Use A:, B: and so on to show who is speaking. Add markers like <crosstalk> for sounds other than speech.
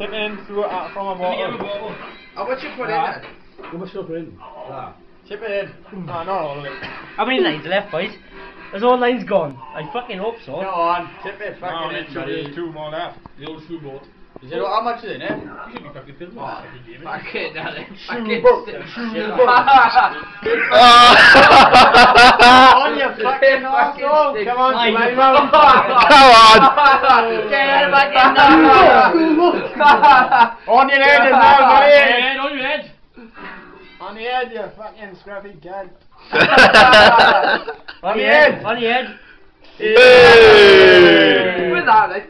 A: Tip in through uh, from a
B: Let me get a
A: bottle.
B: bottle.
C: How much you put in there?
D: How much sugar in?
C: Ah.
A: Tip it in. No, not all of it.
E: How many lines left, boys? There's all lines gone. I fucking hope so.
A: Go on, tip it
B: No,
A: fucking in,
B: it's
A: buddy.
B: two-
A: Two more left.
B: The old shoe boat.
A: Is it how much is in it?
B: You should be fucking filming
C: Oh,
B: that if you gave it.
C: fuck it, darling. Fuck
A: Shoe
C: it.
A: boat,
C: Shit.
A: shoe
C: Shit.
A: boat. <laughs>
F: Oh.
A: On you fucking arsehole!
C: stick.
A: Come on,
E: Fine.
A: climb out.
F: Come on.
C: Get back in there.
A: On your head as well,
B: On your head, on your head.
A: On the head, you fucking scruffy cunt.
E: On
A: the
E: your
A: head.
E: head. On your head.
F: Hey.
C: With that, like,